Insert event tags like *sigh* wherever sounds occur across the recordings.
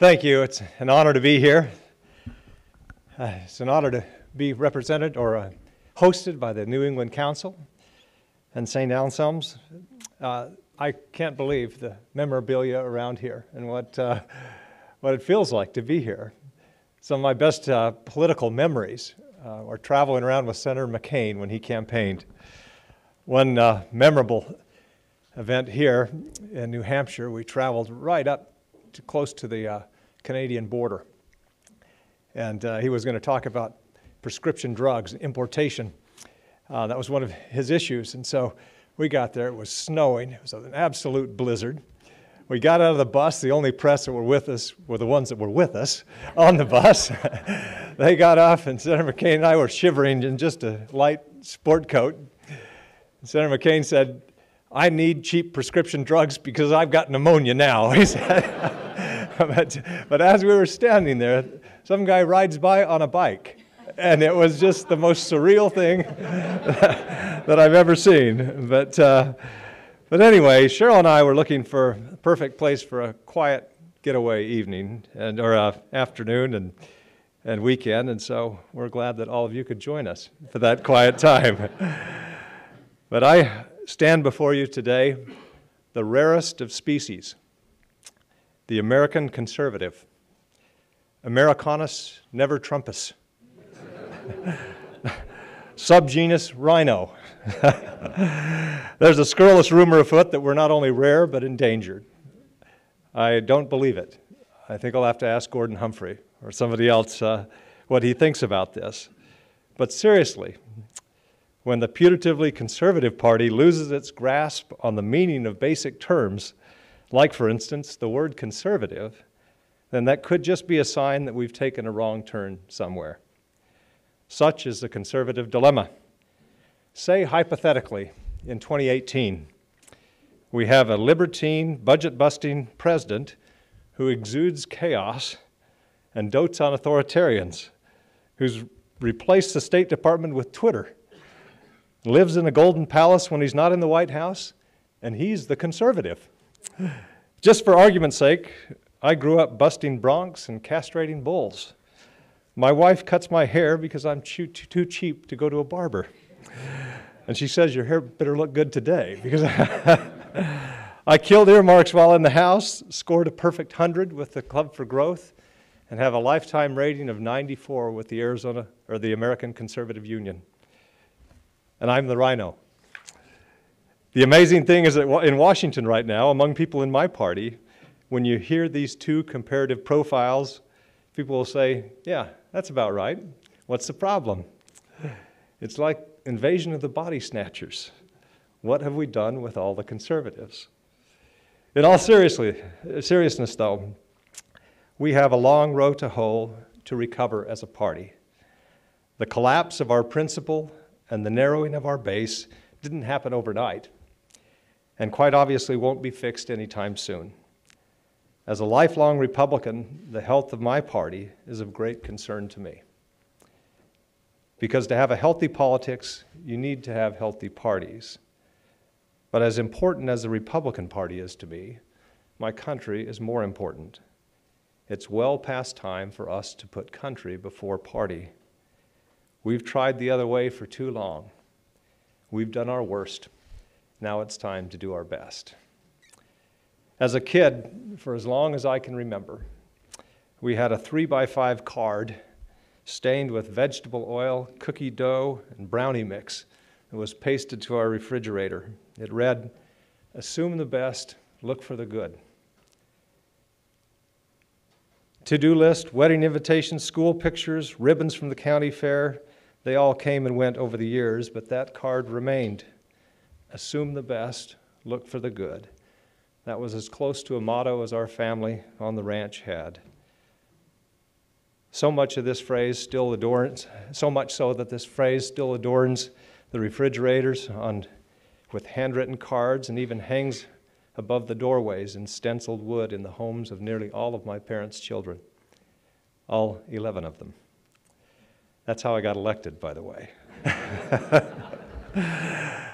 Thank you. It's an honor to be here. Uh, it's an honor to be represented or uh, hosted by the New England Council and St. Anselm's. Uh, I can't believe the memorabilia around here and what, uh, what it feels like to be here. Some of my best uh, political memories uh, are traveling around with Senator McCain when he campaigned. One memorable event here in New Hampshire, we traveled right up to close to the uh, Canadian border. And uh, he was going to talk about prescription drugs, importation. Uh, that was one of his issues. And so we got there, it was snowing, it was an absolute blizzard. We got out of the bus. The only press that were with us were the ones that were with us *laughs* on the bus. *laughs* they got off, and Senator McCain and I were shivering in just a light sport coat. Senator McCain said, I need cheap prescription drugs because I've got pneumonia now, *laughs* he said. but, but as we were standing there, some guy rides by on a bike. And it was just the most surreal thing *laughs* that I've ever seen. But, uh, but anyway, Cheryl and I were looking for a perfect place for a quiet getaway evening and, or uh, afternoon and, and weekend. And so we're glad that all of you could join us for that quiet time. *laughs* but I stand before you today the rarest of species, the American conservative, Americanus never Trumpus, *laughs* subgenus RINO. *laughs* There's a scurrilous rumor afoot that we're not only rare but endangered. I don't believe it. I think I'll have to ask Gordon Humphrey or somebody else uh, what he thinks about this. But seriously, when the putatively conservative party loses its grasp on the meaning of basic terms, like, for instance, the word conservative, then that could just be a sign that we've taken a wrong turn somewhere. Such is the conservative dilemma. Say, hypothetically, in 2018, we have a libertine, budget busting president who exudes chaos and dotes on authoritarians, who's replaced the State Department with Twitter lives in a golden palace when he's not in the White House, and he's the conservative. Just for argument's sake, I grew up busting broncs and castrating bulls. My wife cuts my hair because I'm too, too cheap to go to a barber. And she says, Your hair better look good today because *laughs* I killed earmarks while in the House, scored a perfect 100 with the Club for Growth, and have a lifetime rating of 94 with the Arizona or the American Conservative Union and I'm the RINO. The amazing thing is that in Washington right now, among people in my party, when you hear these two comparative profiles, people will say, Yeah, that's about right. What's the problem? It's like invasion of the body snatchers. What have we done with all the conservatives? In all seriously, seriousness, though, we have a long road to hoe to recover as a party. The collapse of our principle and the narrowing of our base didn't happen overnight, and quite obviously won't be fixed anytime soon. As a lifelong Republican, the health of my party is of great concern to me. Because to have a healthy politics, you need to have healthy parties. But as important as the Republican Party is to me, my country is more important. It's well past time for us to put country before party. We've tried the other way for too long. We've done our worst. Now it's time to do our best. As a kid, for as long as I can remember, we had a three by five card stained with vegetable oil, cookie dough, and brownie mix that was pasted to our refrigerator. It read, Assume the best, look for the good. To do list, wedding invitations, school pictures, ribbons from the county fair, they all came and went over the years, but that card remained. Assume the best, look for the good. That was as close to a motto as our family on the ranch had. So much of this phrase still adorns, so much so that this phrase still adorns the refrigerators on, with handwritten cards and even hangs above the doorways in stenciled wood in the homes of nearly all of my parents' children, all 11 of them. That's how I got elected, by the way. *laughs*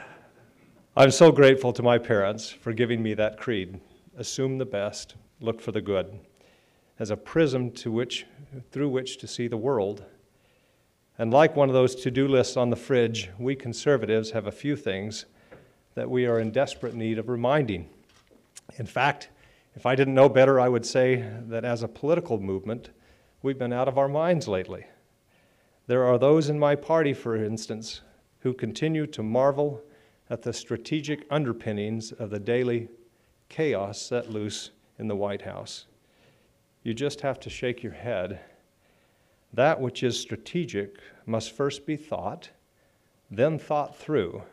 I'm so grateful to my parents for giving me that creed assume the best, look for the good. as a prism to which, through which to see the world. And like one of those to do lists on the fridge, we conservatives have a few things that we are in desperate need of reminding. In fact, if I didn't know better, I would say that as a political movement, we've been out of our minds lately. There are those in my party, for instance, who continue to marvel at the strategic underpinnings of the daily chaos set loose in the White House. You just have to shake your head. That which is strategic must first be thought, then thought through.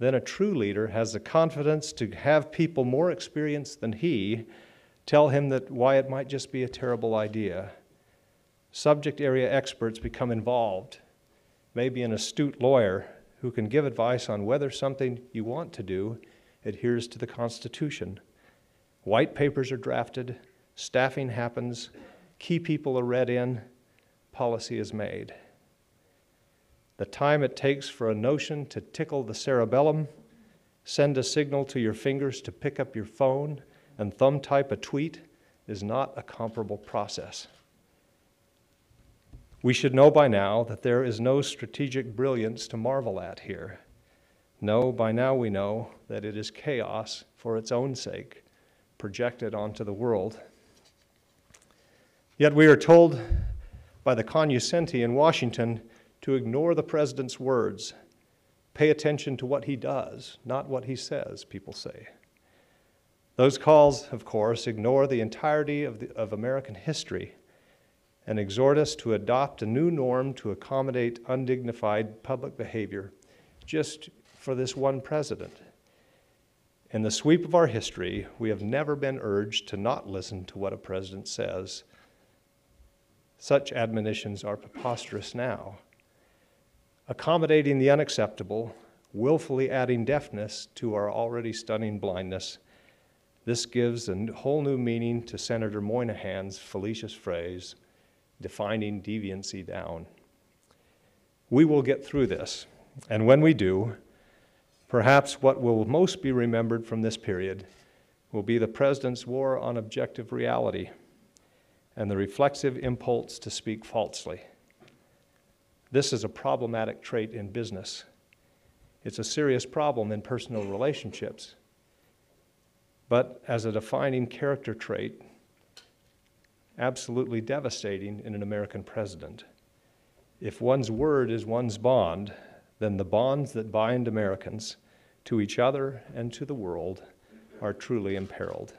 Then a true leader has the confidence to have people more experienced than he tell him that why it might just be a terrible idea. Subject area experts become involved, maybe an astute lawyer who can give advice on whether something you want to do adheres to the Constitution. White papers are drafted, staffing happens, key people are read in, policy is made. The time it takes for a notion to tickle the cerebellum, send a signal to your fingers to pick up your phone, and thumb type a tweet is not a comparable process. We should know by now that there is no strategic brilliance to marvel at here. No, by now we know that it is chaos for its own sake, projected onto the world. Yet we are told by the cognoscenti in Washington to ignore the president's words, pay attention to what he does, not what he says, people say. Those calls, of course, ignore the entirety of, the, of American history and exhort us to adopt a new norm to accommodate undignified public behavior just for this one president. In the sweep of our history, we have never been urged to not listen to what a president says. Such admonitions are preposterous now. Accommodating the unacceptable, willfully adding deafness to our already stunning blindness, this gives a whole new meaning to Senator Moynihan's fallacious phrase defining deviancy down. We will get through this, and when we do, perhaps what will most be remembered from this period will be the President's war on objective reality and the reflexive impulse to speak falsely. This is a problematic trait in business. It's a serious problem in personal relationships. But as a defining character trait, absolutely devastating in an American president. If one's word is one's bond, then the bonds that bind Americans to each other and to the world are truly imperiled.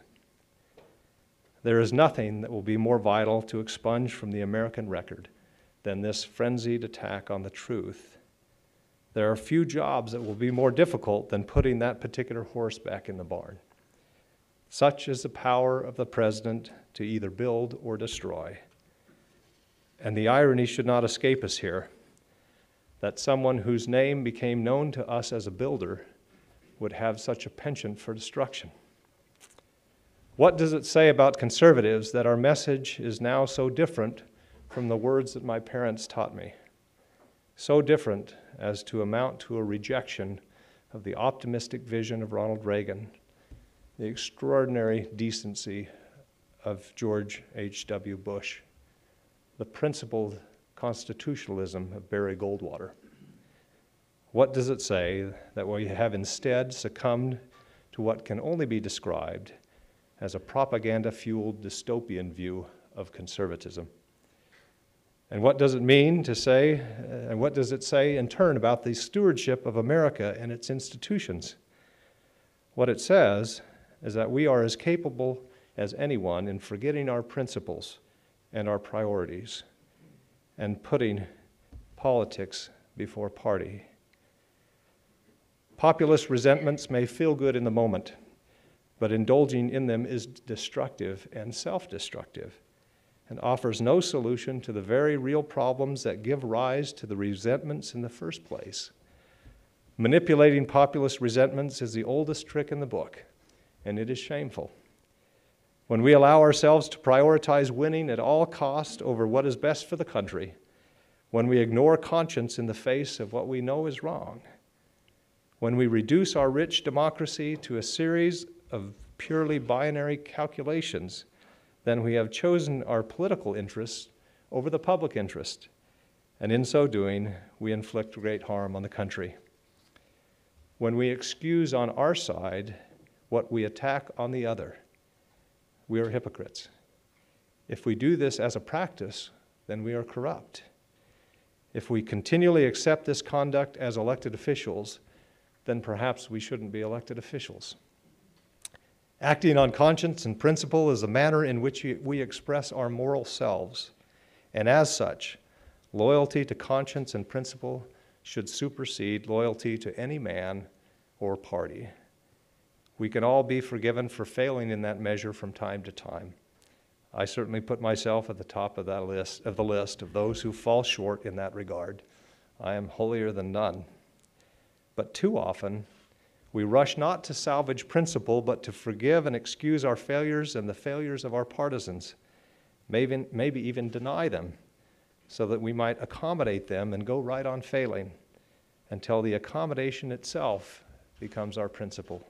There is nothing that will be more vital to expunge from the American record than this frenzied attack on the truth. There are few jobs that will be more difficult than putting that particular horse back in the barn. Such is the power of the president to either build or destroy. And the irony should not escape us here that someone whose name became known to us as a builder would have such a penchant for destruction. What does it say about conservatives that our message is now so different from the words that my parents taught me? So different as to amount to a rejection of the optimistic vision of Ronald Reagan the extraordinary decency of George H.W. Bush, the principled constitutionalism of Barry Goldwater. What does it say that we have instead succumbed to what can only be described as a propaganda fueled dystopian view of conservatism? And what does it mean to say, uh, and what does it say in turn about the stewardship of America and its institutions? What it says is that we are as capable as anyone in forgetting our principles and our priorities and putting politics before party. Populist resentments may feel good in the moment, but indulging in them is destructive and self destructive and offers no solution to the very real problems that give rise to the resentments in the first place. Manipulating populist resentments is the oldest trick in the book and it is shameful. When we allow ourselves to prioritize winning at all cost over what is best for the country, when we ignore conscience in the face of what we know is wrong, when we reduce our rich democracy to a series of purely binary calculations then we have chosen our political interests over the public interest, and in so doing, we inflict great harm on the country. When we excuse on our side what we attack on the other, we are hypocrites. If we do this as a practice, then we are corrupt. If we continually accept this conduct as elected officials, then perhaps we shouldn't be elected officials. Acting on conscience and principle is the manner in which we express our moral selves, and as such, loyalty to conscience and principle should supersede loyalty to any man or party. We can all be forgiven for failing in that measure from time to time. I certainly put myself at the top of that list of the list of those who fall short in that regard. I am holier than none. But too often, we rush not to salvage principle, but to forgive and excuse our failures and the failures of our partisans, maybe, maybe even deny them, so that we might accommodate them and go right on failing until the accommodation itself becomes our principle.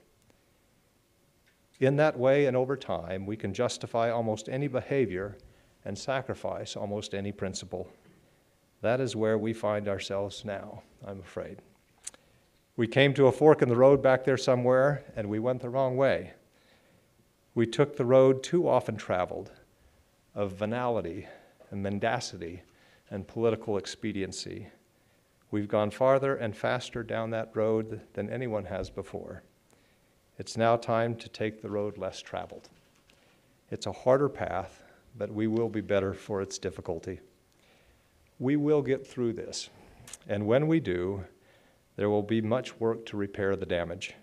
In that way and over time, we can justify almost any behavior and sacrifice almost any principle. That is where we find ourselves now, I'm afraid. We came to a fork in the road back there somewhere, and we went the wrong way. We took the road too often traveled of venality and mendacity and political expediency. We've gone farther and faster down that road than anyone has before. It's now time to take the road less traveled. It's a harder path, but we will be better for its difficulty. We will get through this, and when we do, there will be much work to repair the damage.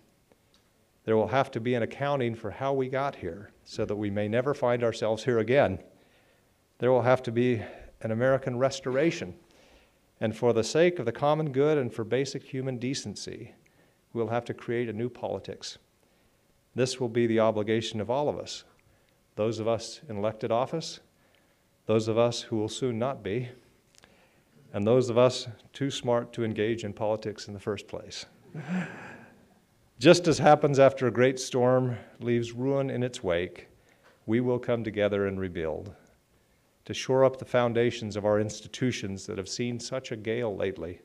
There will have to be an accounting for how we got here so that we may never find ourselves here again. There will have to be an American restoration. And for the sake of the common good and for basic human decency, we'll have to create a new politics. This will be the obligation of all of us those of us in elected office, those of us who will soon not be, and those of us too smart to engage in politics in the first place. Just as happens after a great storm leaves ruin in its wake, we will come together and rebuild to shore up the foundations of our institutions that have seen such a gale lately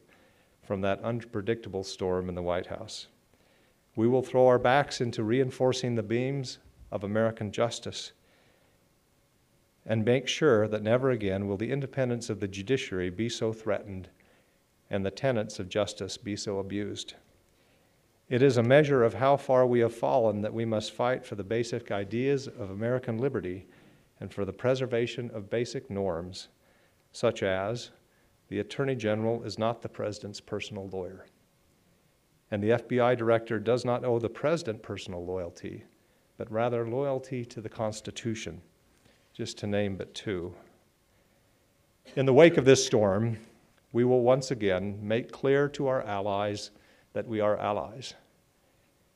from that unpredictable storm in the White House. We will throw our backs into reinforcing the beams of American justice and make sure that never again will the independence of the judiciary be so threatened and the tenets of justice be so abused. It is a measure of how far we have fallen that we must fight for the basic ideas of American liberty and for the preservation of basic norms, such as the Attorney General is not the President's personal lawyer. And the FBI director does not owe the president personal loyalty, but rather loyalty to the Constitution, just to name but two. In the wake of this storm, we will once again make clear to our allies that we are allies.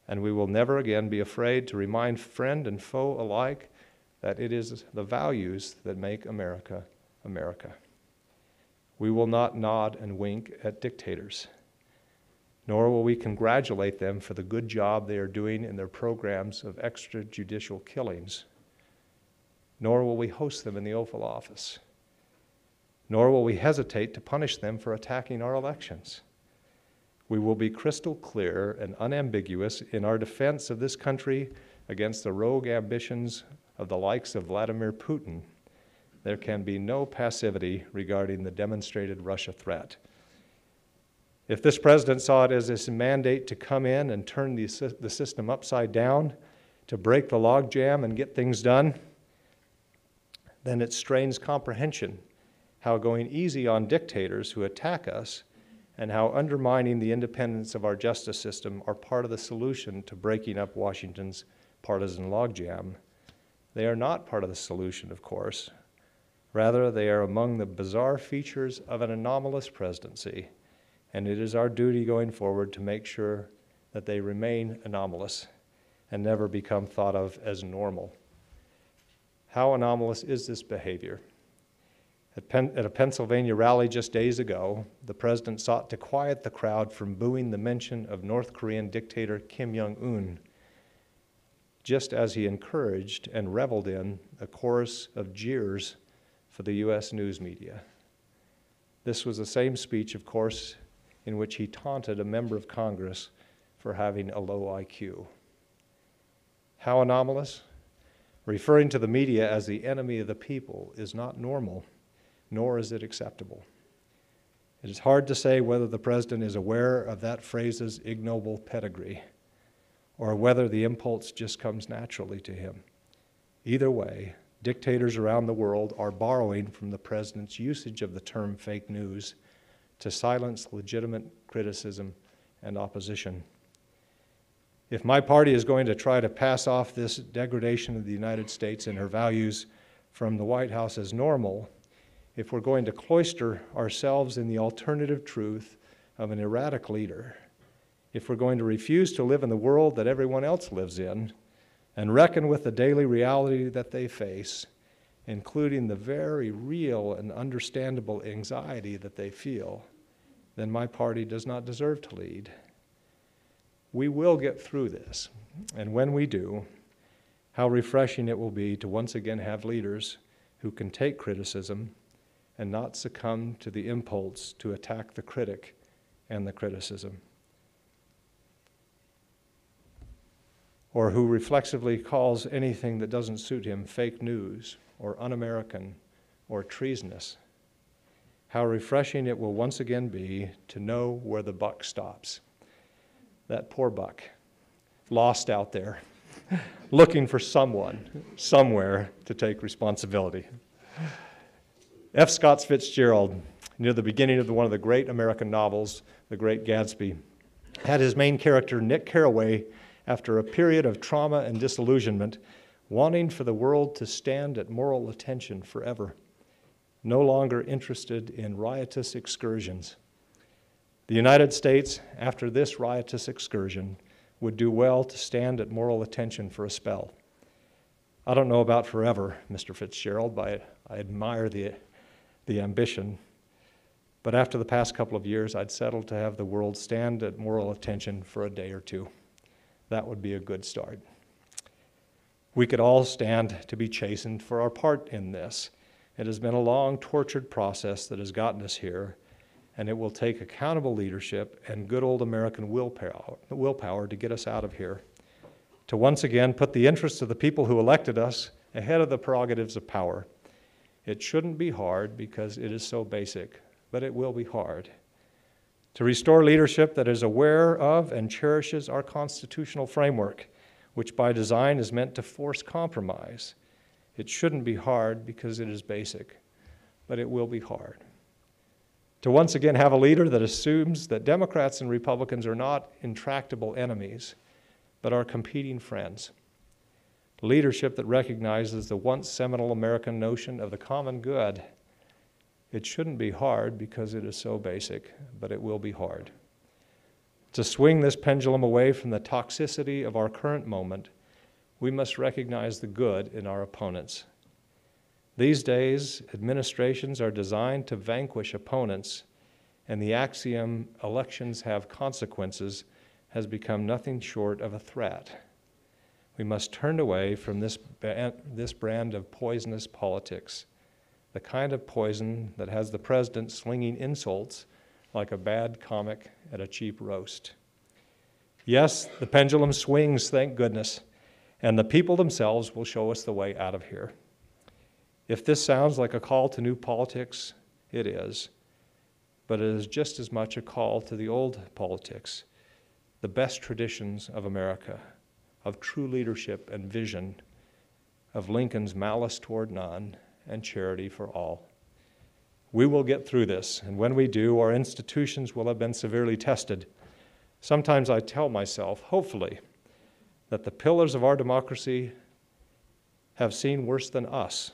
And we will never again be afraid to remind friend and foe alike that it is the values that make America America. We will not nod and wink at dictators nor will we congratulate them for the good job they are doing in their programs of extrajudicial killings, nor will we host them in the Oval Office, nor will we hesitate to punish them for attacking our elections. We will be crystal clear and unambiguous in our defense of this country against the rogue ambitions of the likes of Vladimir Putin. There can be no passivity regarding the demonstrated Russia threat. If this president saw it as his mandate to come in and turn the, the system upside down, to break the logjam and get things done, then it strains comprehension how going easy on dictators who attack us and how undermining the independence of our justice system are part of the solution to breaking up Washington's partisan logjam. They are not part of the solution, of course. Rather, they are among the bizarre features of an anomalous presidency and it is our duty going forward to make sure that they remain anomalous and never become thought of as normal. How anomalous is this behavior? At, Pen- at, a Pennsylvania rally just days ago, the president sought to quiet the crowd from booing the mention of North Korean dictator Kim Jong un. just as he encouraged and reveled in a chorus of jeers for the U.S. news media. This was the same speech, of course, in which he taunted a member of Congress for having a low IQ. How anomalous? Referring to the media as the enemy of the people is not normal, nor is it acceptable. It is hard to say whether the president is aware of that phrase's ignoble pedigree or whether the impulse just comes naturally to him. Either way, dictators around the world are borrowing from the president's usage of the term fake news to silence legitimate criticism and opposition. If my party is going to try to pass off this degradation of the United States and her values from the White House as normal, if we're going to cloister ourselves in the alternative truth of an erratic leader, if we're going to refuse to live in the world that everyone else lives in and reckon with the daily reality that they face, including the very real and understandable anxiety that they feel, then my party does not deserve to lead. We will get through this, and when we do, how refreshing it will be to once again have leaders who can take criticism and not succumb to the impulse to attack the critic and the criticism. Or who reflexively calls anything that doesn't suit him fake news or un American or treasonous. How refreshing it will once again be to know where the buck stops. That poor buck, lost out there, *laughs* looking for someone, somewhere to take responsibility. F. Scott Fitzgerald, near the beginning of the, one of the great American novels, The Great Gatsby, had his main character, Nick Carraway, after a period of trauma and disillusionment, wanting for the world to stand at moral attention forever, no longer interested in riotous excursions. The United States, after this riotous excursion, would do well to stand at moral attention for a spell. I don't know about forever, Mr. Fitzgerald, but I, I admire the the ambition. But after the past couple of years, I'd settle to have the world stand at moral attention for a day or two. That would be a good start. We could all stand to be chastened for our part in this. It has been a long, tortured process that has gotten us here, and it will take accountable leadership and good old American willpower, willpower to get us out of here. To once again put the interests of the people who elected us ahead of the prerogatives of power. It shouldn't be hard because it is so basic, but it will be hard. To restore leadership that is aware of and cherishes our constitutional framework, which by design is meant to force compromise. It shouldn't be hard because it is basic, but it will be hard. To once again have a leader that assumes that Democrats and Republicans are not intractable enemies, but are competing friends leadership that recognizes the once seminal American notion of the common good. It shouldn't be hard because it is so basic, but it will be hard. To swing this pendulum away from the toxicity of our current moment, we must recognize the good in our opponents. These days, administrations are designed to vanquish opponents, and the axiom, elections have consequences, has become nothing short of a threat. We must turn away from this, this brand of poisonous politics, the kind of poison that has the president slinging insults like a bad comic at a cheap roast. Yes, the pendulum swings, thank goodness, and the people themselves will show us the way out of here. If this sounds like a call to new politics, it is, but it is just as much a call to the old politics, the best traditions of America of true leadership and vision of Lincoln's malice toward none and charity for all. We will get through this, and when we do, our institutions will have been severely tested. Sometimes I tell myself, hopefully, that the pillars of our democracy have seen worse than us,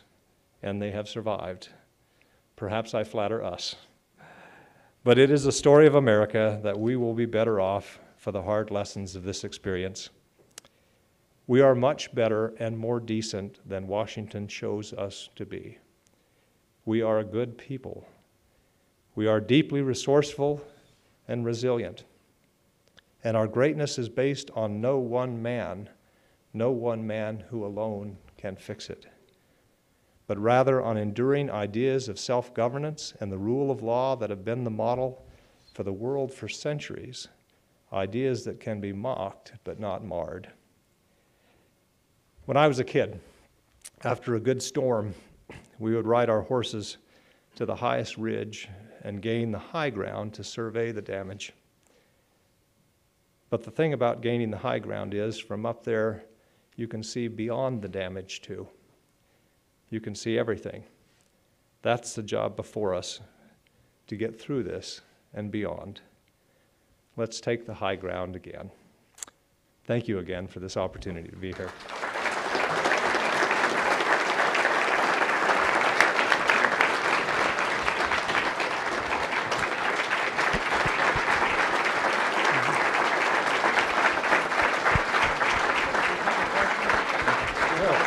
and they have survived. Perhaps I flatter us. But it is a story of America that we will be better off for the hard lessons of this experience. We are much better and more decent than Washington shows us to be. We are a good people. We are deeply resourceful and resilient. And our greatness is based on no one man, no one man who alone can fix it, but rather on enduring ideas of self governance and the rule of law that have been the model for the world for centuries, ideas that can be mocked but not marred. When I was a kid, after a good storm, we would ride our horses to the highest ridge and gain the high ground to survey the damage. But the thing about gaining the high ground is from up there, you can see beyond the damage too. You can see everything. That's the job before us to get through this and beyond. Let's take the high ground again. Thank you again for this opportunity to be here.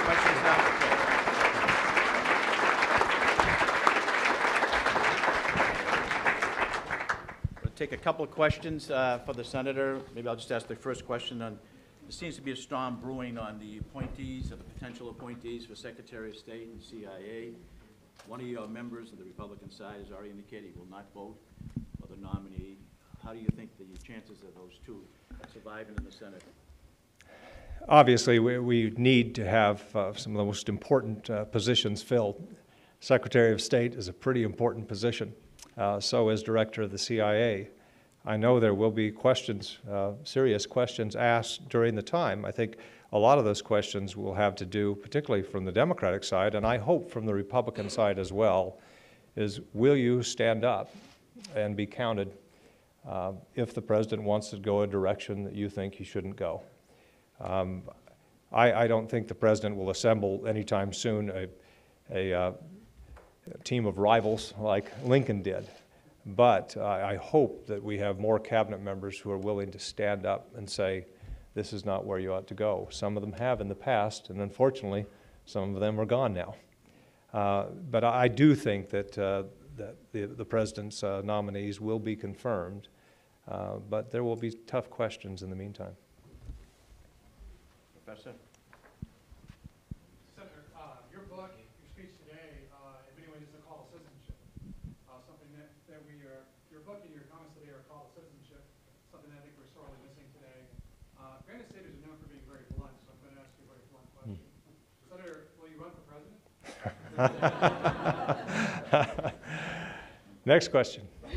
Questions now? We'll take a couple of questions uh, for the senator. Maybe I'll just ask the first question on, there seems to be a storm brewing on the appointees or the potential appointees for Secretary of State and CIA. One of your members of the Republican side has already indicated he will not vote for the nominee. How do you think the chances of those two surviving in the Senate? Obviously, we, we need to have uh, some of the most important uh, positions filled. Secretary of State is a pretty important position. Uh, so is Director of the CIA. I know there will be questions, uh, serious questions asked during the time. I think a lot of those questions will have to do, particularly from the Democratic side, and I hope from the Republican side as well, is will you stand up and be counted uh, if the president wants to go a direction that you think he shouldn't go? Um, I, I don't think the president will assemble anytime soon a, a, uh, a team of rivals like Lincoln did. But I I hope that we have more cabinet members who are willing to stand up and say, this is not where you ought to go. Some of them have in the past, and unfortunately, some of them are gone now. Uh, but I I do think that, uh, that the, the president's uh, nominees will be confirmed, uh, but there will be tough questions in the meantime. Professor? Senator, uh, your book, your speech today, uh, in many ways is a call to citizenship. Uh, something that, that we are, your book and your comments today are a call to citizenship, something that I think we're sorely missing today. Uh, Granite Staters are known for being very blunt, so I'm gonna ask you a very blunt question. Senator, will you run for president? *laughs* Next question. *laughs*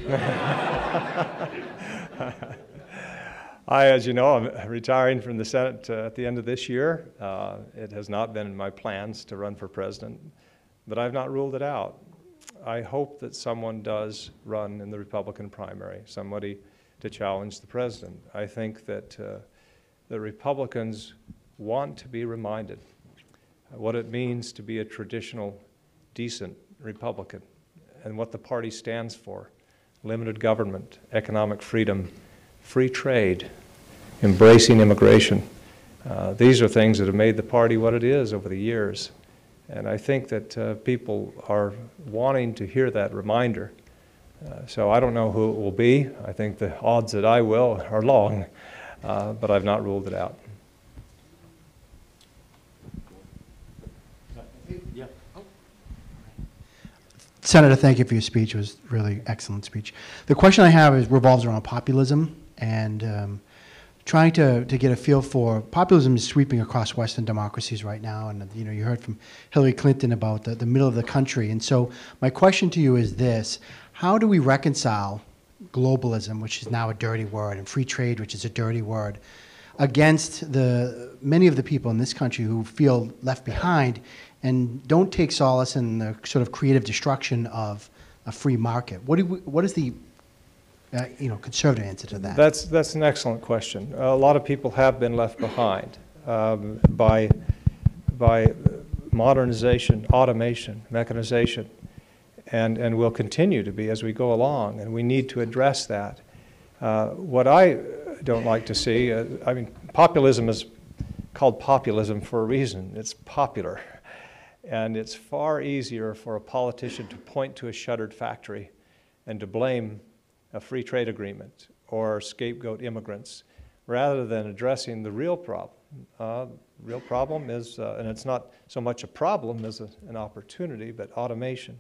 I, as you know, I'm retiring from the Senate uh, at the end of this year. Uh, it has not been in my plans to run for president, but I've not ruled it out. I hope that someone does run in the Republican primary, somebody to challenge the president. I think that uh, the Republicans want to be reminded what it means to be a traditional, decent Republican and what the party stands for limited government, economic freedom, free trade, embracing immigration. Uh, these are things that have made the party what it is over the years. And I think that uh, people are wanting to hear that reminder. Uh, so I don't know who it will be. I think the odds that I will are long, uh, but I've not ruled it out. Yeah. Senator, thank you for your speech. It was really excellent speech. The question I have is revolves around populism and um, trying to, to get a feel for populism is sweeping across Western democracies right now. And you know, you heard from Hillary Clinton about the, the middle of the country. And so my question to you is this: How do we reconcile globalism, which is now a dirty word, and free trade, which is a dirty word, against the many of the people in this country who feel left behind and don't take solace in the sort of creative destruction of a free market? What, do we, what is the uh, you know, conservative answer to that? That's, that's an excellent question. A lot of people have been left behind um, by, by modernization, automation, mechanization, and, and will continue to be as we go along, and we need to address that. Uh, what I don't like to see, uh, I mean, populism is called populism for a reason. It's popular. And it's far easier for a politician to point to a shuttered factory and to blame a free trade agreement or scapegoat immigrants rather than addressing the real problem. Uh, real problem is, uh, and it's not so much a problem as a, an opportunity, but automation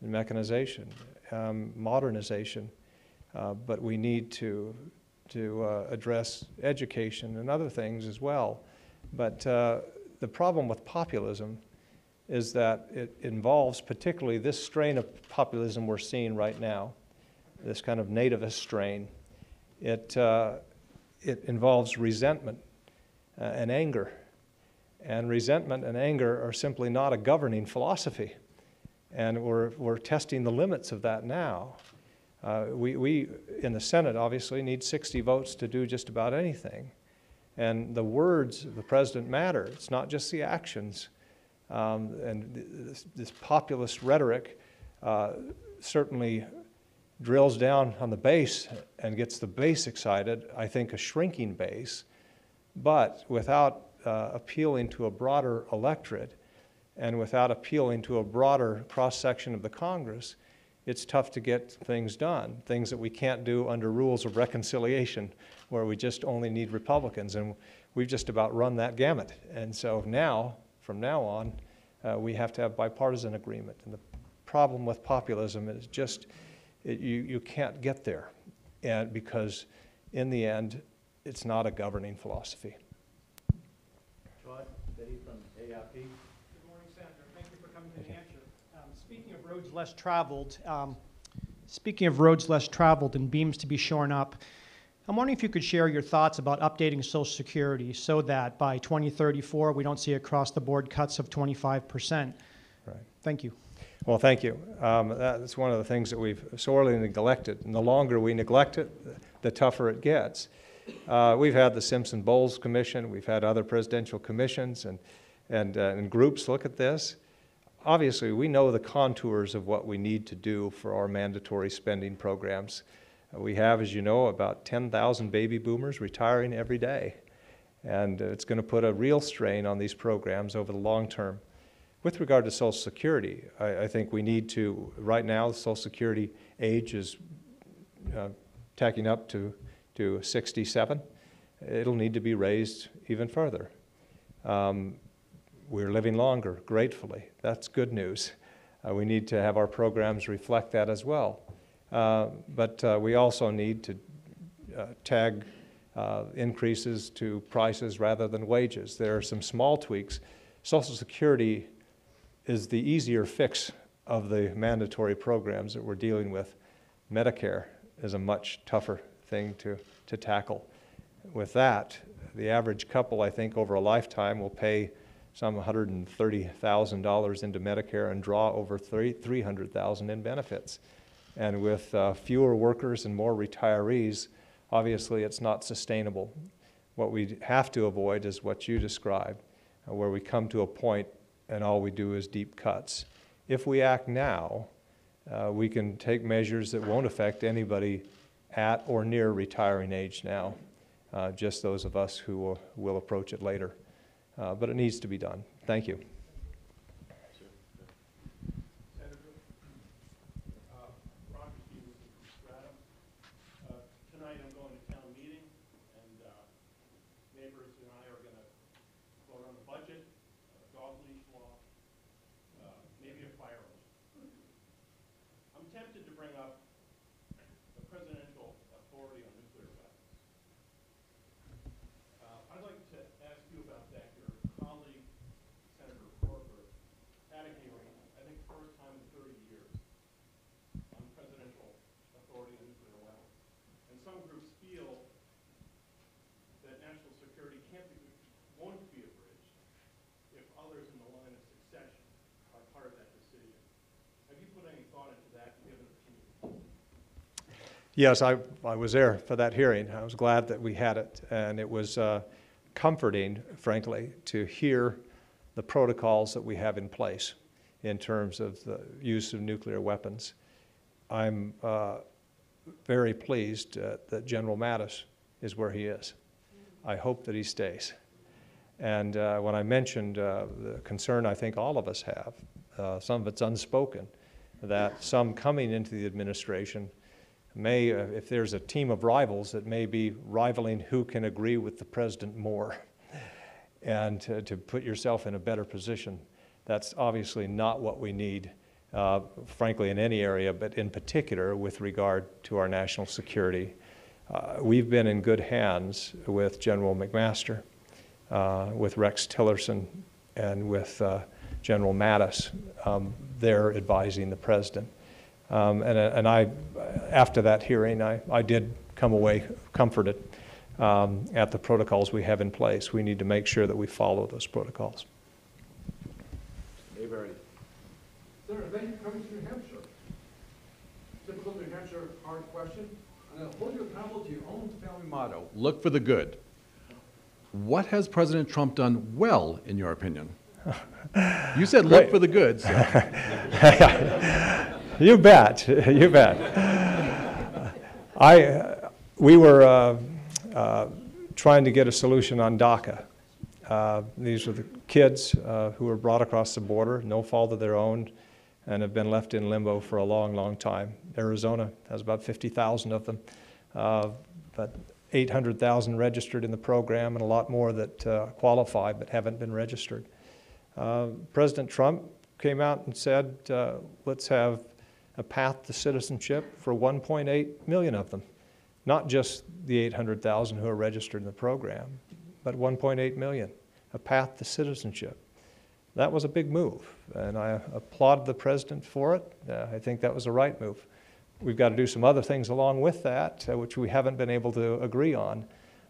and mechanization, um, modernization. Uh, but we need to, to uh, address education and other things as well. But uh, the problem with populism is that it involves particularly this strain of populism we're seeing right now, this kind of nativist strain. It, uh, it involves resentment uh, and anger. And resentment and anger are simply not a governing philosophy. And we're, we're testing the limits of that now. Uh, we, we, in the Senate, obviously, need 60 votes to do just about anything. And the words of the president matter. It's not just the actions. Um, and this, this, populist rhetoric uh, certainly drills down on the base and gets the base excited, I think a shrinking base, but without uh, appealing to a broader electorate and without appealing to a broader cross section of the Congress, it's tough to get things done, things that we can't do under rules of reconciliation where we just only need Republicans. And we've just about run that gamut. And so now, from now on, uh, we have to have bipartisan agreement. And the problem with populism is just it, you, you can't get there and because in the end, it's not a governing philosophy. Todd, Betty from AARP. Good morning, Senator. Thank you for coming to New Hampshire. Um, Speaking of roads less traveled, um, speaking of roads less traveled and beams to be shorn up, I'm wondering if you could share your thoughts about updating Social Security so that by 2034 we don't see across the board cuts of 25%. Right. Thank you. Well, thank you. Um, that's one of the things that we've sorely neglected. And the longer we neglect it, the tougher it gets. Uh, we've had the Simpson Bowles Commission, we've had other presidential commissions and, and, uh, and groups look at this. Obviously, we know the contours of what we need to do for our mandatory spending programs. We have, as you know, about 10,000 baby boomers retiring every day. And it's going to put a real strain on these programs over the long term. With regard to Social Security, I, I think we need to, right now, the Social Security age is uh, tacking up to, to 67. It'll need to be raised even further. Um, we're living longer, gratefully. That's good news. Uh, we need to have our programs reflect that as well. Uh, but uh, we also need to uh, tag increases to prices rather than wages. There are some small tweaks. Social Security is the easier fix of the mandatory programs that we're dealing with. Medicare is a much tougher thing to, to tackle. With that, the average couple, I think, over a lifetime will pay some $130,000 into Medicare and draw over 300,000 in benefits. And with uh, fewer workers and more retirees, obviously it's not sustainable. What we have to avoid is what you described, uh, where we come to a point and all we do is deep cuts. If we act now, uh, we can take measures that won't affect anybody at or near retiring age now, uh, just those of us who will, will approach it later. Uh, but it needs to be done. Thank you. Senator, uh, Roger Stevenson from Stratham. Uh, Tonight, I'm going to town meeting, and uh, neighbors and I are going to vote on the budget, uh, dog leash law, uh, maybe a fire law. I'm tempted to bring up the presidential authority on nuclear weapons. Uh, I'd like to ask you about that. Your colleague, Senator Corker, had a hearing, I think first time in 30 years, on presidential authority on nuclear weapons. And some groups feel that national security can't be, won't be abridged if others in the line of succession are part of that decision. Have you put any Yes, I, I was there for that hearing. I was glad that we had it. And it was uh, comforting, frankly, to hear the protocols that we have in place in terms of the use of nuclear weapons. I'm uh, very pleased uh, that General Mattis is where he is. I hope that he stays. And uh, when I mentioned uh, the concern I think all of us have, uh, some of it's unspoken, that some coming into the administration may, uh, if there's a team of rivals, it may be rivaling who can agree with the president more and to, to put yourself in a better position. That's obviously not what we need, uh, frankly, in any area, but in particular with regard to our national security. Uh, we've been in good hands with General McMaster, uh, with Rex Tillerson, and with uh, General Mattis. Um, they're advising the president. Um, and, and I, after that hearing, I, I did come away comforted um, at the protocols we have in place. We need to make sure that we follow those protocols. Mayberry. Senator, thank you for coming to New Hampshire. Typical New Hampshire hard question. I'm going to hold you accountable to your own family motto. Look for the good. What has President Trump done well, in your opinion? You said look for the good, so. *laughs* You bet, *laughs* you bet. I, we were uh, uh, trying to get a solution on DACA. Uh, These are the kids uh, who were brought across the border, no fault of their own, and have been left in limbo for a long, long time. Arizona has about 50,000 of them, uh, but 800,000 registered in the program and a lot more that uh, qualify but haven't been registered. Uh, President Trump came out and said, uh, let's have a path to citizenship for 1.8 million of them. Not just the 800,000 who are registered in the program, but 1.8 million, a path to citizenship. That was a big move, and I applaud the president for it. Uh, I think that was the right move. We've got to do some other things along with that, uh, which we haven't been able to agree on.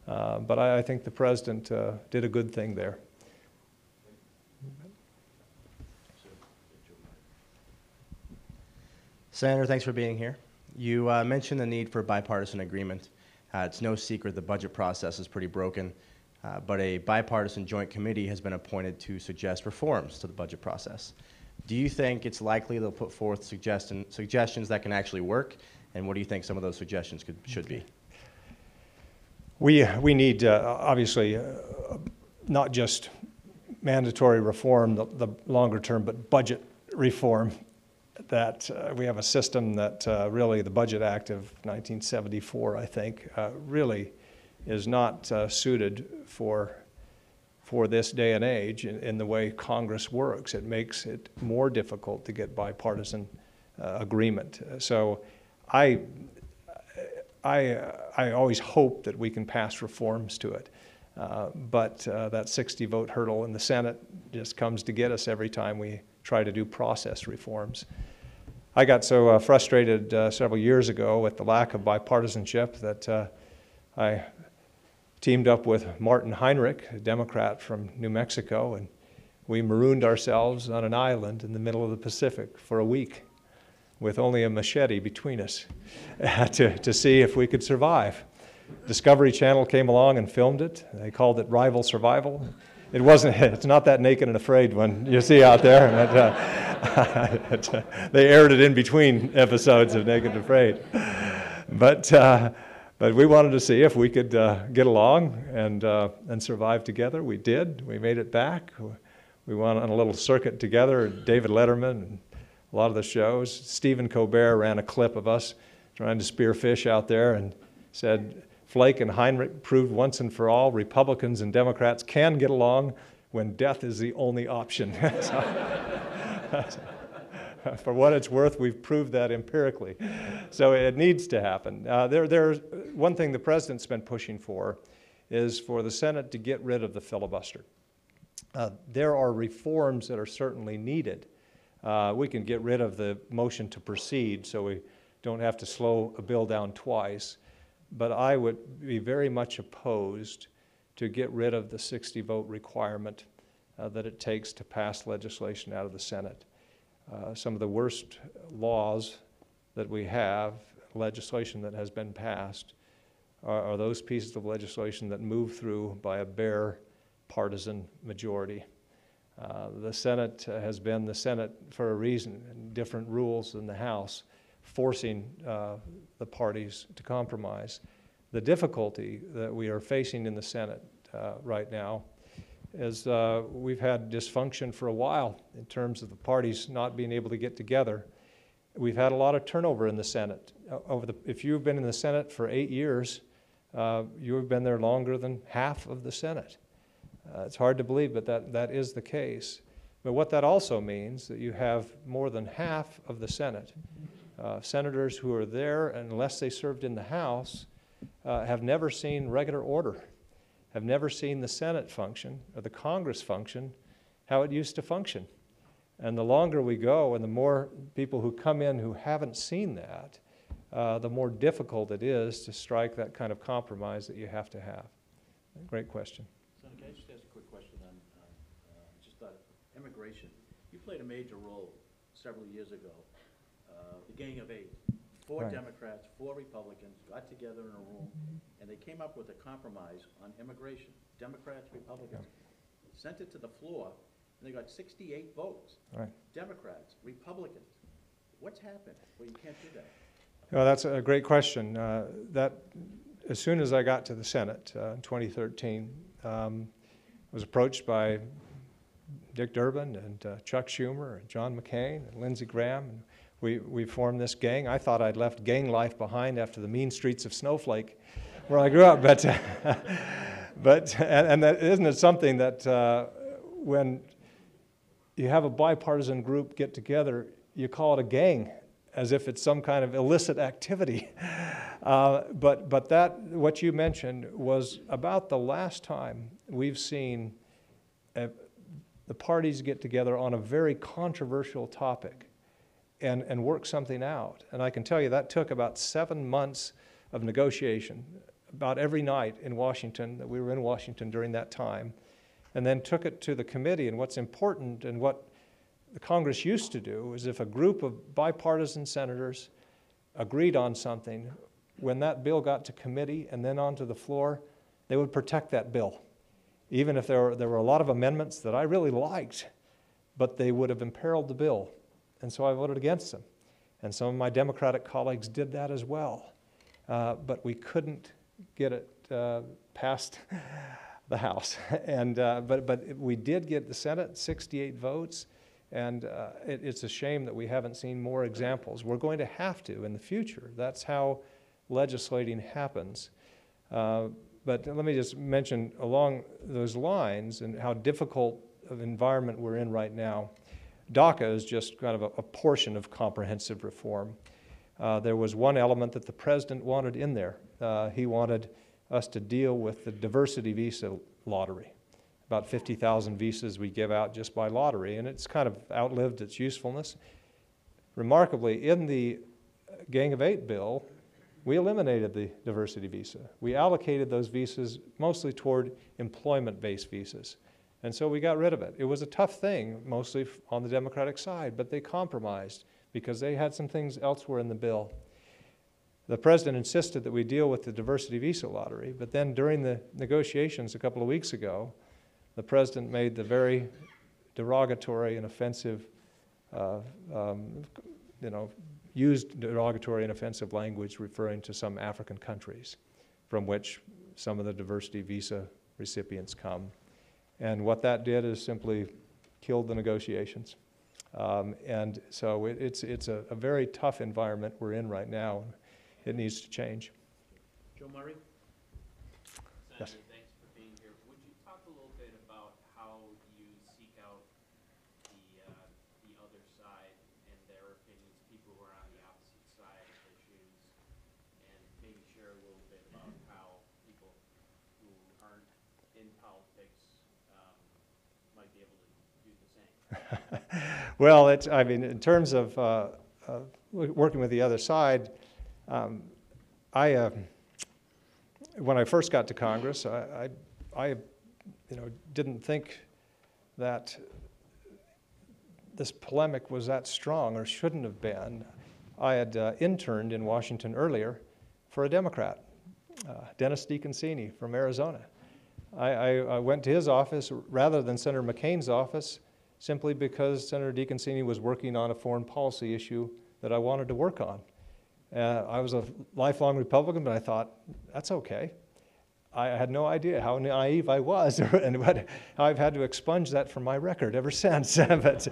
Uh, but I, I think the president uh, did a good thing there. Senator, thanks for being here. You uh, mentioned the need for bipartisan agreement. Uh, it's no secret the budget process is pretty broken, uh, but a bipartisan joint committee has been appointed to suggest reforms to the budget process. Do you think it's likely they'll put forth suggestion, suggestions that can actually work? And what do you think some of those suggestions could, should be? We, we need, uh, obviously, uh, not just mandatory reform, the, the longer term, but budget reform. That uh, we have a system that uh, really, the Budget Act of 1974, I think, uh, really is not uh, suited for, for this day and age in, in the way Congress works. It makes it more difficult to get bipartisan uh, agreement. So I, I, I always hope that we can pass reforms to it. Uh, but uh, that 60 vote hurdle in the Senate just comes to get us every time we try to do process reforms. I got so uh, frustrated uh, several years ago with the lack of bipartisanship that uh, I teamed up with Martin Heinrich, a Democrat from New Mexico, and we marooned ourselves on an island in the middle of the Pacific for a week with only a machete between us *laughs* to, to see if we could survive. Discovery Channel came along and filmed it. They called it Rival Survival. It wasn't, *laughs* it's not that naked and afraid one you see out there. *laughs* But, uh, *laughs* uh, they aired it in between episodes of Naked and Afraid. But, uh, but we wanted to see if we could uh, get along and, uh, and survive together. We did. We made it back. We went on a little circuit together, David Letterman and a lot of the shows. Stephen Colbert ran a clip of us trying to spear fish out there and said, Flake and Heinrich proved once and for all Republicans and Democrats can get along when death is the only option. *laughs* *laughs* for what it's worth, we've proved that empirically. So it needs to happen. Uh, there, there, one thing the president's been pushing for is for the Senate to get rid of the filibuster. Uh, there are reforms that are certainly needed. Uh, we can get rid of the motion to proceed so we don't have to slow a bill down twice. But I would be very much opposed to get rid of the 60 vote requirement uh, that it takes to pass legislation out of the Senate. Uh, some of the worst laws that we have, legislation that has been passed, are, are those pieces of legislation that move through by a bare partisan majority. Uh, the Senate has been the Senate for a reason, different rules than the House, forcing uh, the parties to compromise. The difficulty that we are facing in the Senate uh, right now is uh, we've had dysfunction for a while in terms of the parties not being able to get together. We've had a lot of turnover in the Senate. Over the, if you've been in the Senate for eight years, uh, you've been there longer than half of the Senate. Uh, It's hard to believe, but that, that is the case. But what that also means, is that you have more than half of the Senate, uh, senators who are there, unless they served in the House, uh, have never seen regular order, have never seen the Senate function, or the Congress function, how it used to function. And the longer we go, and the more people who come in who haven't seen that, uh, the more difficult it is to strike that kind of compromise that you have to have. Great question. Senator, can I just ask a quick question on, uh, just thought, immigration? You played a major role several years ago, the Gang of Eight. Four Right. Democrats, four Republicans got together in a room, and they came up with a compromise on immigration. Democrats, Republicans. Sent it to the floor, and they got sixty-eight votes. Right. Democrats, Republicans. What's happened? Well, you can't do that. Well, that's a great question. Uh, That, as soon as I got to the Senate uh, in 2013, um, I was approached by Dick Durbin and uh, Chuck Schumer and John McCain and Lindsey Graham. and We, we formed this gang. I thought I'd left gang life behind after the mean streets of Snowflake, where I grew up. But, *laughs* but and, and that, isn't it something that uh, when you have a bipartisan group get together, you call it a gang, as if it's some kind of illicit activity. *laughs* Uh, but, but that, what you mentioned, was about the last time we've seen uh, the parties get together on a very controversial topic and, and work something out. And I can tell you that took about seven months of negotiation, about every night in Washington, that we were in Washington during that time, and then took it to the committee. And what's important and what the Congress used to do is if a group of bipartisan senators agreed on something, when that bill got to committee and then onto the floor, they would protect that bill. Even if there were, there were a lot of amendments that I really liked, but they would have imperiled the bill. And so I voted against them. And some of my Democratic colleagues did that as well. Uh, but we couldn't get it uh, past *laughs* the House. *laughs* and, uh, but, but we did get the Senate, 68 votes. And uh, it, it's a shame that we haven't seen more examples. We're going to have to in the future. That's how legislating happens. Uh, but let me just mention along those lines and how difficult of environment we're in right now. DACA is just kind of a, a portion of comprehensive reform. Uh, there was one element that the president wanted in there. Uh, he wanted us to deal with the diversity visa lottery. About 50,000 visas we give out just by lottery, and it's kind of outlived its usefulness. Remarkably, in the Gang of Eight bill, we eliminated the diversity visa. We allocated those visas mostly toward employment-based visas. And so we got rid of it. It was a tough thing, mostly on the Democratic side, but they compromised because they had some things elsewhere in the bill. The president insisted that we deal with the diversity visa lottery, but then during the negotiations a couple of weeks ago, the president made the very derogatory and offensive, uh, um, you know, used derogatory and offensive language referring to some African countries from which some of the diversity visa recipients come. And what that did is simply killed the negotiations. Um, and so it, it's, it's a, a very tough environment we're in right now. And it needs to change. Joe Murray? Yes. Senator, thanks for being here. Would you talk a little bit about how you seek out the, uh, the other side and their opinions, people who are on the opposite side of issues? And maybe share a little bit about how people who aren't in politics, um, might be able to do the same. Well, it's, I mean, in terms of uh, uh, working with the other side, um, I, uh, when I first got to Congress, I, I, I, you know, didn't think that this polemic was that strong or shouldn't have been. I had uh, interned in Washington earlier for a Democrat, uh, Dennis DeConcini from Arizona. I, I went to his office rather than Senator McCain's office simply because Senator DeConcini was working on a foreign policy issue that I wanted to work on. Uh, I was a lifelong Republican, but I thought, that's okay. I had no idea how naive I was, *laughs* and what, I've had to expunge that from my record ever *laughs* since. *laughs* but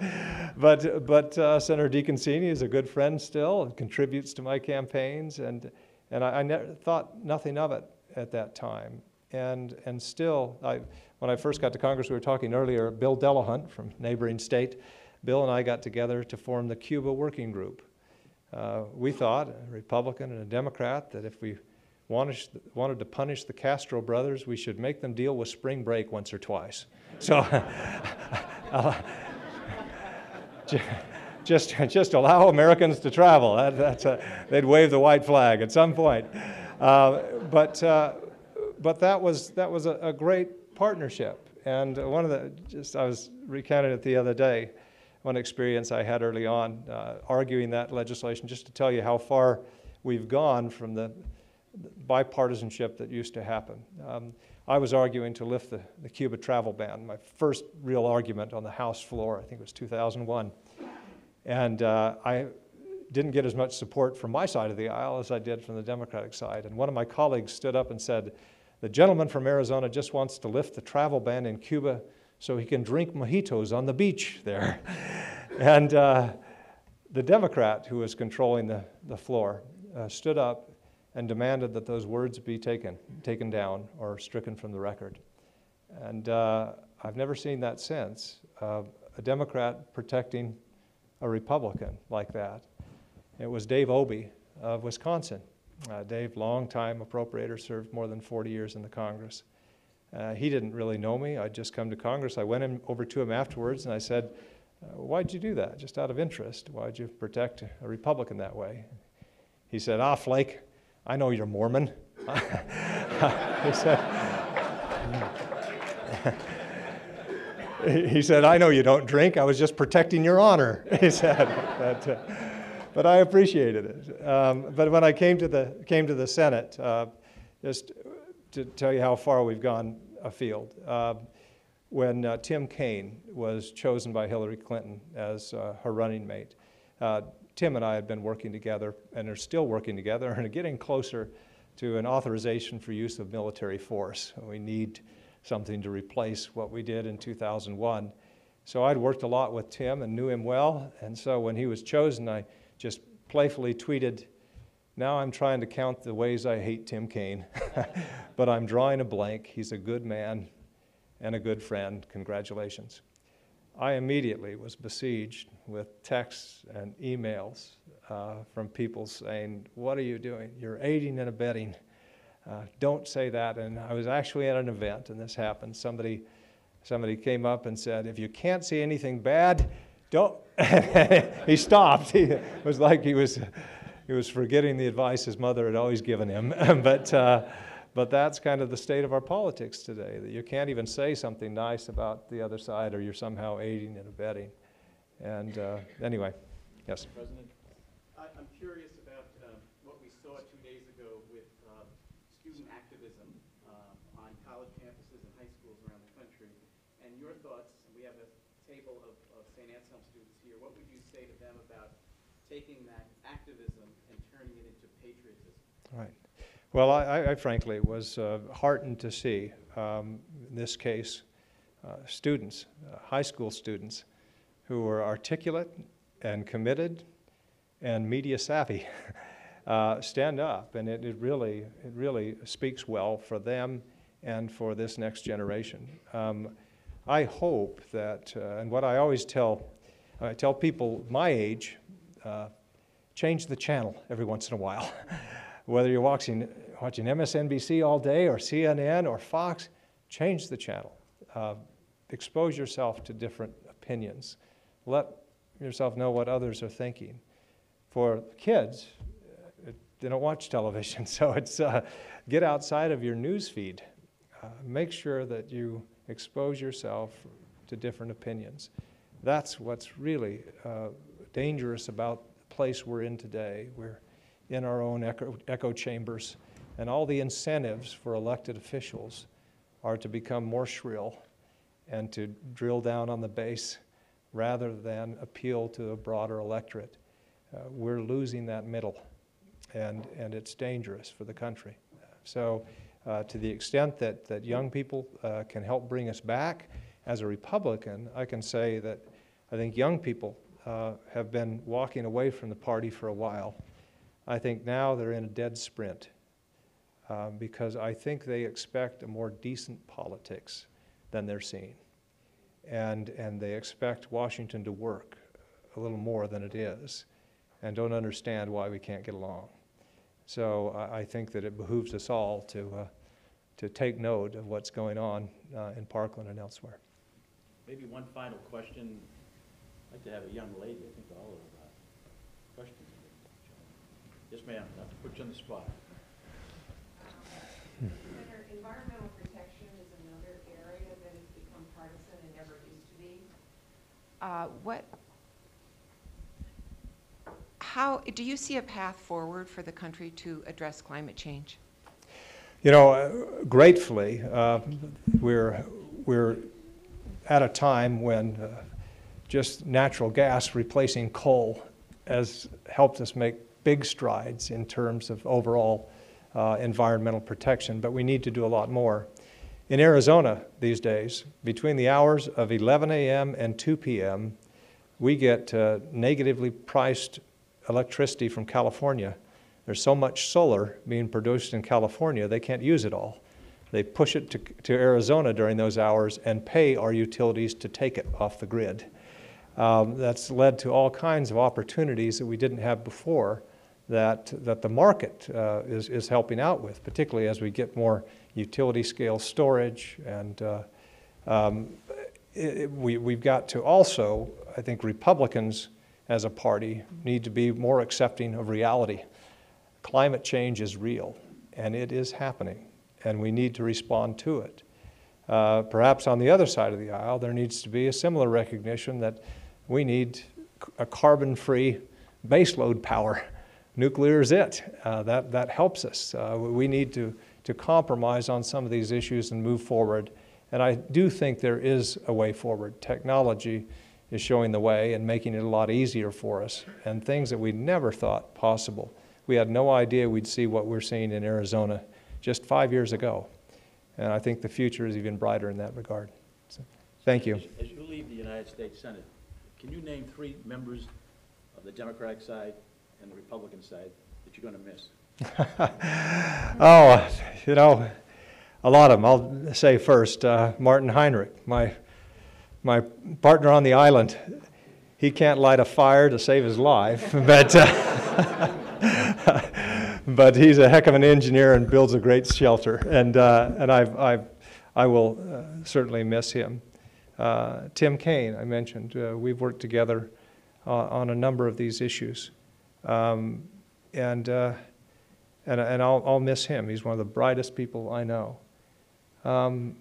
but, but uh, Senator DeConcini is a good friend still and contributes to my campaigns, and, and I, I ne- thought nothing of it at that time. And, and still, I, when I first got to Congress, we were talking earlier, Bill Delahunt from neighboring state, Bill and I got together to form the Cuba Working Group. Uh, we thought, a Republican and a Democrat, that if we wanted, wanted to punish the Castro brothers, we should make them deal with spring break once or twice. *laughs* So, *laughs* just, just allow Americans to travel. That, that's a, they'd wave the white flag at some point. Uh, but, uh, but that was, that was a, a great partnership. And one of the, just I was recounting it the other day, one experience I had early on uh, arguing that legislation, just to tell you how far we've gone from the bipartisanship that used to happen. Um, I was arguing to lift the, the Cuba travel ban, my first real argument on the House floor, I think it was 2001. And uh, I didn't get as much support from my side of the aisle as I did from the Democratic side. And one of my colleagues stood up and said, The gentleman from Arizona just wants to lift the travel ban in Cuba so he can drink mojitos on the beach there. *laughs* and uh, the Democrat who was controlling the, the floor uh, stood up and demanded that those words be taken, taken down or stricken from the record. And uh, I've never seen that since. Uh, a Democrat protecting a Republican like that. It was Dave Obey of Wisconsin. Uh, Dave, longtime appropriator, served more than 40 years in the Congress. Uh, he didn't really know me. I'd just come to Congress. I went in, over to him afterwards and I said, uh, Why'd you do that? Just out of interest. Why'd you protect a Republican that way? He said, Ah, Flake, I know you're Mormon. *laughs* he said, *laughs* he said, I know you don't drink. I was just protecting your honor. *laughs* He said, but, uh, but I appreciated it. Um, but when I came to the, came to the Senate, uh, just to tell you how far we've gone afield, uh, when uh, Tim Kaine was chosen by Hillary Clinton as uh, her running mate, uh, Tim and I had been working together and are still working together and are getting closer to an authorization for use of military force. We need something to replace what we did in 2001. So I'd worked a lot with Tim and knew him well, and so when he was chosen, I just playfully tweeted, now I'm trying to count the ways I hate Tim Kaine, *laughs* but I'm drawing a blank. He's a good man and a good friend. Congratulations. I immediately was besieged with texts and emails uh, from people saying, What are you doing? You're aiding and abetting. Uh, don't say that. And I was actually at an event, and this happened. Somebody, somebody came up and said, If you can't see anything bad, don't. *laughs* he stopped. *laughs* He was like he was, he was forgetting the advice his mother had always given him. *laughs* but, uh, but that's kind of the state of our politics today, that you can't even say something nice about the other side or you're somehow aiding and abetting. And uh, anyway, yes. President, I, I'm curious about um, what we saw two days ago with um, student activism um, on college campuses and high schools around the country, and your thoughts. We have a table of, of St. Anselm students here. What would you say to them about taking that activism and turning it into patriotism? Right. Well, I, I frankly was uh, heartened to see, um, in this case, uh, students, uh, high school students, who were articulate and committed and media savvy *laughs* uh, stand up. And it, it, really, it really speaks well for them and for this next generation. Um, I hope that, uh, and what I always tell, I tell people my age, uh, change the channel every once in a while. *laughs* Whether you're watching, watching MSNBC all day or CNN or Fox, change the channel. Uh, expose yourself to different opinions. Let yourself know what others are thinking. For kids, uh, they don't watch *laughs* television, so it's uh, get outside of your news feed. Uh, make sure that you expose yourself to different opinions. That's what's really uh, dangerous about the place we're in today. We're in our own echo, echo chambers, and all the incentives for elected officials are to become more shrill and to drill down on the base rather than appeal to a broader electorate. Uh, we're losing that middle, and, and it's dangerous for the country. So Uh, to the extent that, that young people uh, can help bring us back, as a Republican, I can say that I think young people uh, have been walking away from the party for a while. I think now they're in a dead sprint uh, because I think they expect a more decent politics than they're seeing. And, and they expect Washington to work a little more than it is and don't understand why we can't get along. So I, I think that it behooves us all to, uh, to take note of what's going on uh, in Parkland and elsewhere. Maybe one final question. I'd like to have a young lady, I think all of uh, questions. Yes, ma'am, not to put you on the spot. Senator, environmental protection is another area that has become partisan and never used to be. Uh, What, how, do you see a path forward for the country to address climate change? You know, uh, gratefully, uh, we're, we're at a time when uh, just natural gas replacing coal has helped us make big strides in terms of overall uh, environmental protection, but we need to do a lot more. In Arizona these days, between the hours of 11 a.m. and 2 p.m., we get uh, negatively priced electricity from California. There's so much solar being produced in California, they can't use it all. They push it to, to Arizona during those hours and pay our utilities to take it off the grid. Um, that's led to all kinds of opportunities that we didn't have before that, that the market uh, is, is helping out with, particularly as we get more utility scale storage. And uh, um, it, we, we've got to also, I think Republicans as a party need to be more accepting of reality. Climate change is real, and it is happening and we need to respond to it. Uh, perhaps on the other side of the aisle, there needs to be a similar recognition that we need a carbon-free baseload power. Nuclear is it. Uh, that, that helps us. Uh, we need to, to compromise on some of these issues and move forward. And I do think there is a way forward. Technology is showing the way and making it a lot easier for us, and things that we never thought possible. We had no idea we'd see what we're seeing in Arizona just five years ago. And I think the future is even brighter in that regard. So, thank you. As, as you leave the United States Senate, can you name three members of the Democratic side and the Republican side that you're going to miss? *laughs* oh, you know, a lot of them. I'll say first, uh, Martin Heinrich, my, my partner on the island. He can't light a fire to save his life, *laughs* but uh, *laughs* but he's a heck of an engineer and builds a great shelter. And, uh, and I've, I've, I will uh, certainly miss him. Uh, Tim Kaine, I mentioned, uh, we've worked together uh, on a number of these issues. Um, and, uh, and, and I'll, I'll miss him. He's one of the brightest people I know. Um,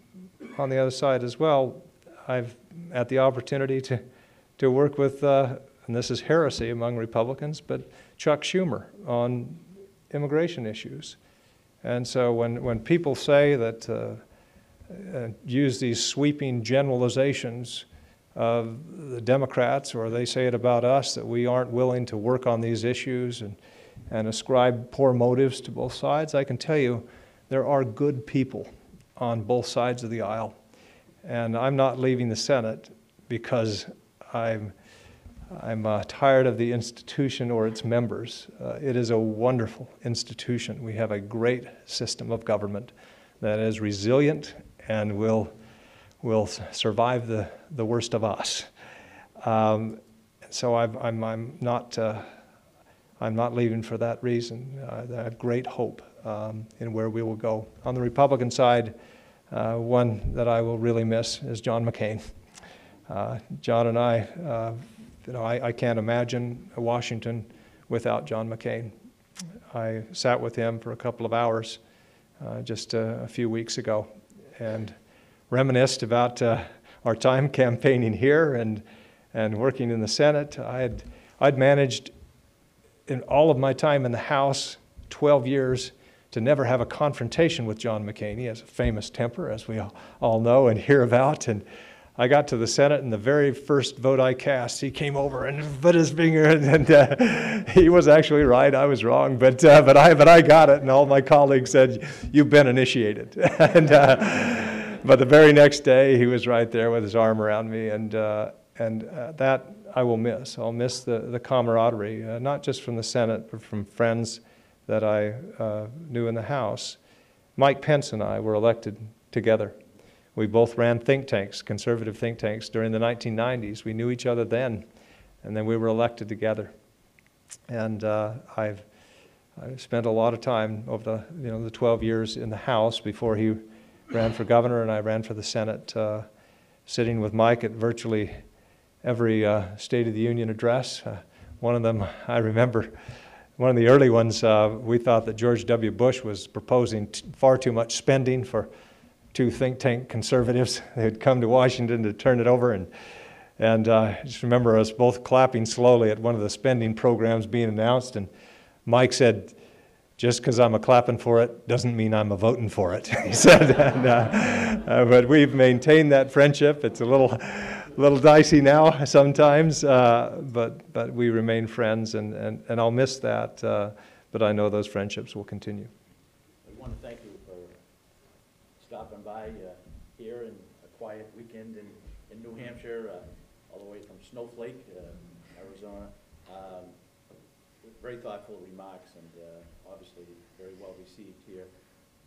on the other side as well, I've had the opportunity to, to work with, and this is heresy among Republicans, but Chuck Schumer on immigration issues. And so when, when people say that, uh, use these sweeping generalizations of the Democrats, or they say it about us, that we aren't willing to work on these issues and, and ascribe poor motives to both sides, I can tell you there are good people on both sides of the aisle. And I'm not leaving the Senate because I'm I'm uh, tired of the institution or its members. Uh, it is a wonderful institution. We have a great system of government that is resilient and will, will survive the, the worst of us. Um, so i am I'm, I'm, not, uh, I'm not leaving for that reason. Uh, I have great hope um, in where we will go. On the Republican side, uh, one that I will really miss is John McCain. Uh, John and I you know, I, I can't imagine Washington without John McCain. I sat with him for a couple of hours uh, just uh, a few weeks ago and reminisced about uh, our time campaigning here and, and working in the Senate. I had, I'd managed in all of my time in the House, 12 years, to never have a confrontation with John McCain. He has a famous temper, as we all know and hear about. And I got to the Senate, and the very first vote I cast, he came over and put his finger, in, and uh, *laughs* he was actually right. I was wrong, but uh, but I but I got it, and all my colleagues said, "You've been initiated." *laughs* and uh, but the very next day, he was right there with his arm around me, and uh, and uh, that I will miss. I'll miss the the camaraderie, uh, not just from the Senate, but from friends that I knew in the House. Mike Pence and I were elected together. We both ran think tanks, conservative think tanks, during the 1990s. We knew each other then, and then we were elected together. And uh, I've, I've spent a lot of time over the, you know, the 12 years in the House before he ran for governor and I ran for the Senate, uh, sitting with Mike at virtually every uh, State of the Union address. Uh, one of them, I remember, one of the early ones, uh, we thought that George W. Bush was proposing far too much spending for two think tank conservatives. *laughs* They had come to Washington to turn it over, and and uh, I just remember us both clapping slowly at one of the spending programs being announced, and Mike said, "Just because I'm a clapping for it doesn't mean I'm a voting for it," *laughs* he said. And, uh, uh, but we've maintained that friendship. It's a little. little dicey now sometimes, uh, but but we remain friends, and, and, and I'll miss that. Uh, but I know those friendships will continue. We want to thank you for stopping by uh, here in a quiet weekend in, Hampshire, uh, all the way from Snowflake, uh, Arizona. Um, Very thoughtful remarks and uh, obviously very well received here.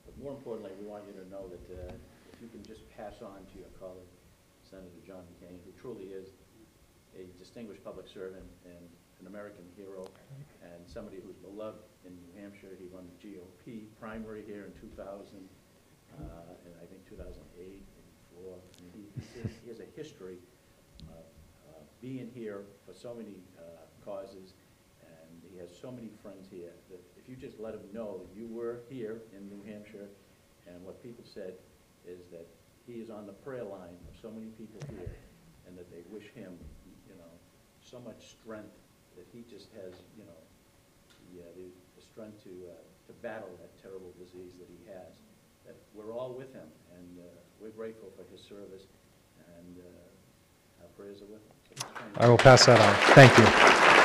But more importantly, we want you to know that uh, if you can just pass on to your colleague, Senator John McCain, who truly is a distinguished public servant and an American hero, and somebody who's beloved in New Hampshire. He won the GOP primary here in 2000, uh, and I think 2008 and before. He has a history of uh, being here for so many uh, causes, and he has so many friends here, that if you just let him know that you were here in New Hampshire, and what people said is that he is on the prayer line of so many people here, and that they wish him, you know, so much strength, that he just has, you know, the, uh, the the strength to, uh, to battle that terrible disease that he has. That we're all with him, and uh, we're grateful for his service, I will pass that on. Thank you.